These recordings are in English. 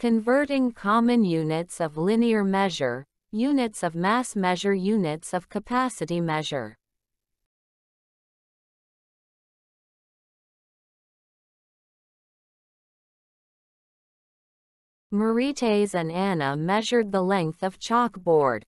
Converting common units of linear measure, units of mass measure units of capacity measure. Marites and Anna measured the length of chalkboard.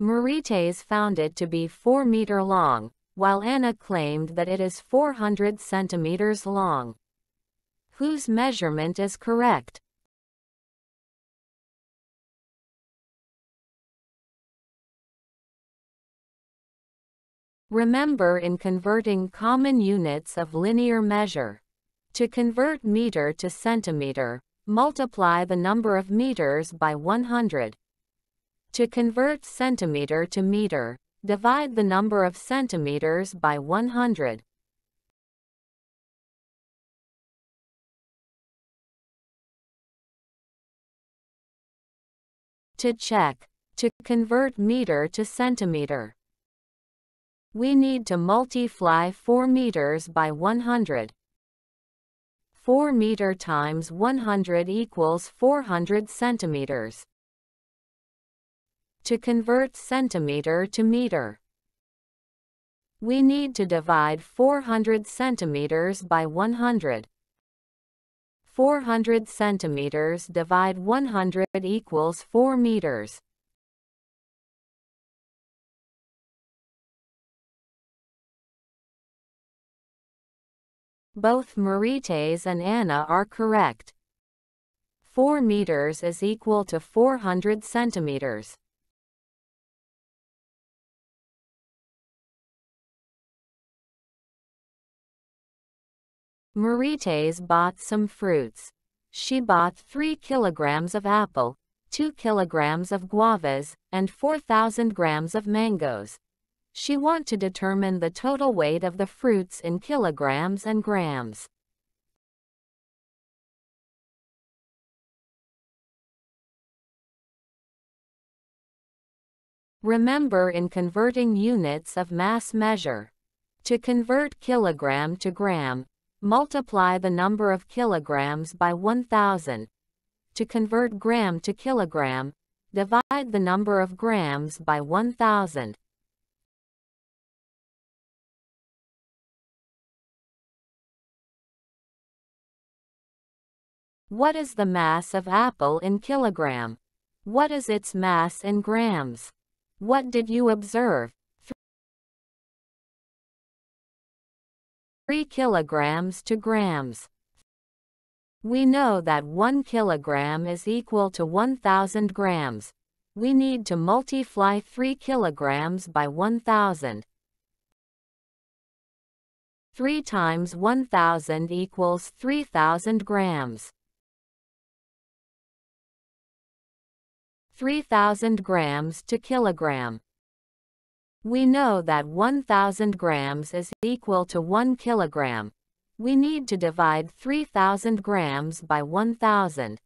Marites found it to be 4 meter long, while Anna claimed that it is 400 centimeters long. Whose measurement is correct? Remember in converting common units of linear measure. To convert meter to centimeter, multiply the number of meters by 100. To convert centimeter to meter, divide the number of centimeters by 100. To check. To convert meter to centimeter. We need to multiply 4 meters by 100. 4 meter times 100 equals 400 centimeters. To convert centimeter to meter, we need to divide 400 centimeters by 100. 400 centimeters divide 100 equals 4 meters. Both Marites and Anna are correct. 4 meters is equal to 400 centimeters. Marites bought some fruits. She bought 3 kilograms of apple, 2 kilograms of guavas, and 4,000 grams of mangoes. She want to determine the total weight of the fruits in kilograms and grams. Remember in converting units of mass measure. To convert kilogram to gram, multiply the number of kilograms by 1000. To convert gram to kilogram, divide the number of grams by 1000. What is the mass of apple in kilogram? What is its mass in grams? What did you observe? 3 kilograms to grams. We know that 1 kilogram is equal to 1000 grams. We need to multiply 3 kilograms by 1000. 3 times 1000 equals 3000 grams. 3000 grams to kilogram. We know that 1000 grams is equal to 1 kilogram. We need to divide 3000 grams by 1000.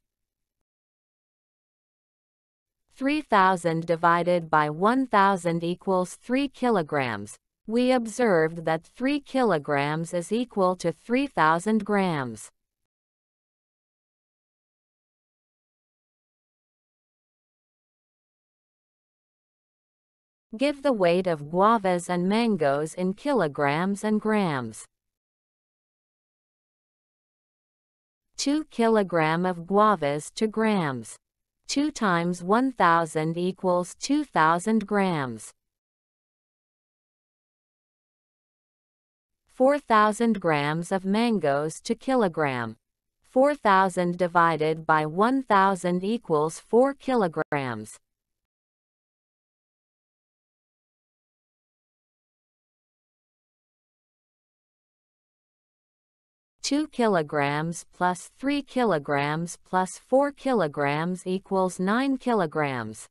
3000 divided by 1000 equals 3 kilograms. We observed that 3 kilograms is equal to 3000 grams. Give the weight of guavas and mangoes in kilograms and grams. 2 kilogram of guavas to grams. 2 times 1000 equals 2000 grams. 4000 grams of mangoes to kilogram. 4000 divided by 1000 equals 4 kilograms. 2 kilograms plus 3 kilograms plus 4 kilograms equals 9 kilograms.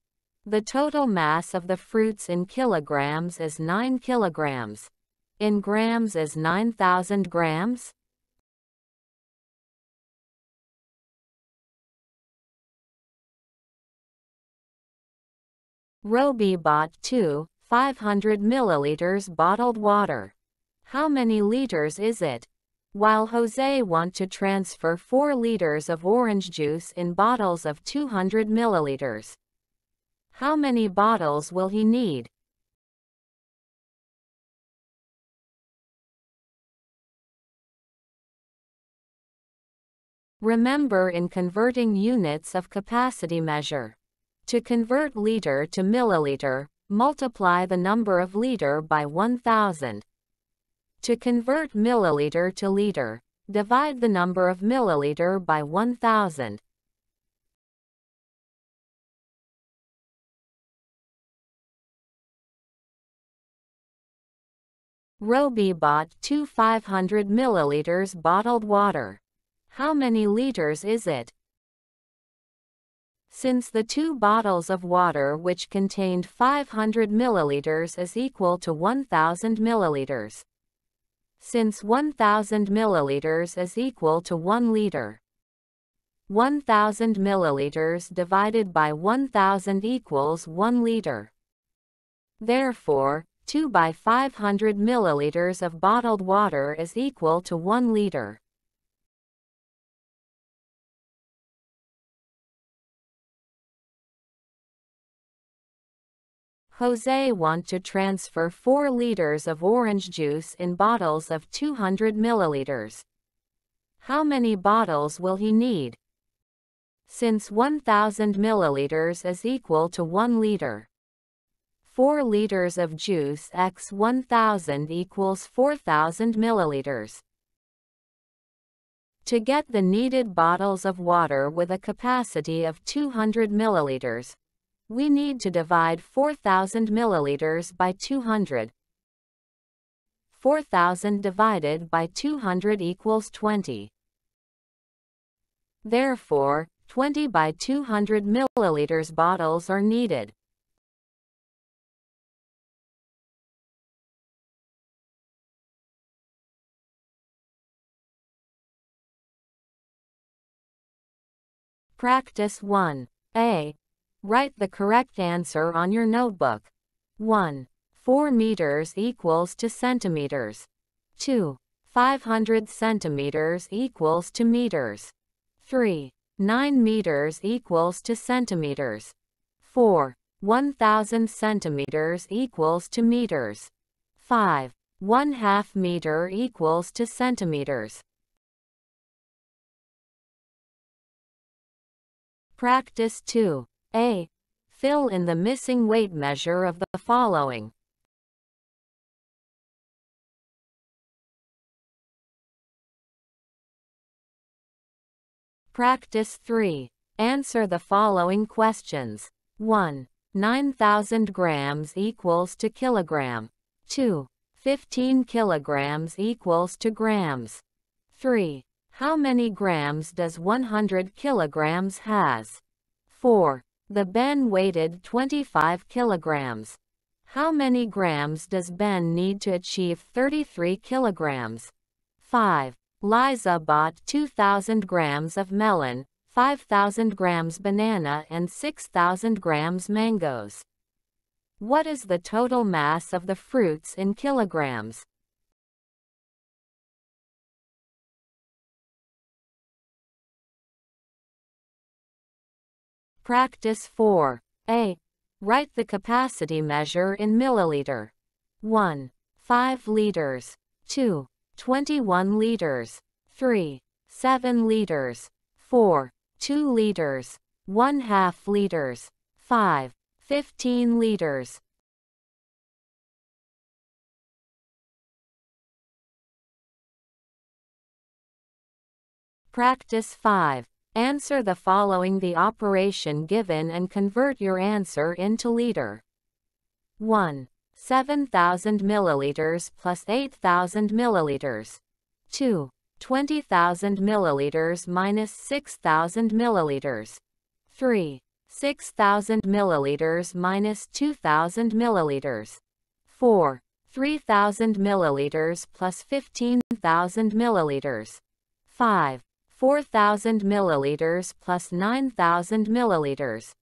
The total mass of the fruits in kilograms is 9 kilograms. In grams is 9,000 grams. Roby bought two 500 milliliters bottled water. How many liters is it? While Jose want to transfer 4 liters of orange juice in bottles of 200 milliliters. How many bottles will he need? Remember in converting units of capacity measure. To convert liter to milliliter, multiply the number of liter by 1000. To convert milliliter to liter, divide the number of milliliter by 1000. Roby bought two 500 milliliters bottled water. How many liters is it? Since the two bottles of water which contained 500 milliliters is equal to 1000 milliliters. Since 1000 milliliters is equal to 1 liter. 1000 milliliters divided by 1000 equals 1 liter. Therefore, 2 by 500 milliliters of bottled water is equal to 1 liter. Jose want to transfer 4 liters of orange juice in bottles of 200 milliliters. How many bottles will he need? Since 1000 milliliters is equal to 1 liter. 4 liters of juice x 1000 equals 4000 milliliters. To get the needed bottles of water with a capacity of 200 milliliters, we need to divide 4000 milliliters by 200. 4000 divided by 200 equals 20. Therefore, 20 by 200 milliliters bottles are needed. Practice 1. A. Write the correct answer on your notebook. 1. 4 meters equals to centimeters. 2. 500 centimeters equals to meters. 3. 9 meters equals to centimeters. 4. 1000 centimeters equals to meters. 5. 1 half meter equals to centimeters. Practice 2. A. Fill in the missing weight measure of the following. Practice 3. Answer the following questions. 1. 9,000 grams equals to kilogram. 2. 15 kilograms equals to grams. 3. How many grams does 100 kilograms has? 4. The Ben weighed 25 kilograms. How many grams does Ben need to achieve 33 kilograms? 5. Liza bought 2,000 grams of melon, 5,000 grams banana and 6,000 grams mangoes. What is the total mass of the fruits in kilograms? Practice 4. A. Write the capacity measure in milliliter. 1. 5 liters. 2. 21 liters. 3. 7 liters. 4. 2 liters. 1 half liters. 5. 15 liters. Practice 5. Answer the following the operation given and convert your answer into liter. 1. 7,000 milliliters plus 8,000 milliliters. 2. 20,000 milliliters minus 6,000 milliliters. 3. 6,000 milliliters minus 2,000 milliliters. 4. 3,000 milliliters plus 15,000 milliliters. 5. 4,000 milliliters plus 9,000 milliliters.